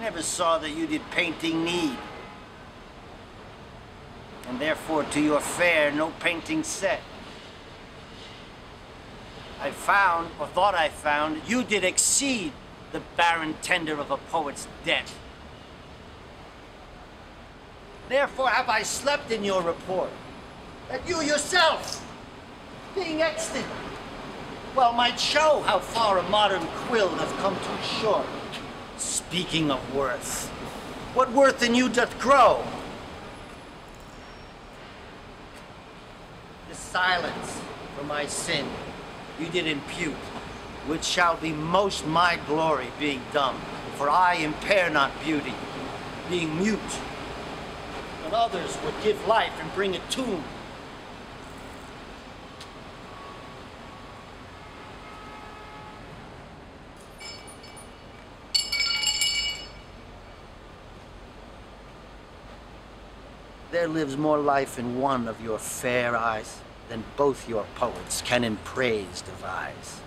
never saw that you did painting need. And therefore, to your fair, no painting set. I found, or thought I found, you did exceed the barren tender of a poet's debt. Therefore have I slept in your report, that you yourself, being extant, well, might show how far a modern quill hath come too short. Speaking of worth, what worth in you doth grow? The silence for my sin you did impute, which shall be most my glory, being dumb. For I impair not beauty, being mute. And others would give life and bring a tomb. There lives more life in one of your fair eyes than both your poets can in praise devise.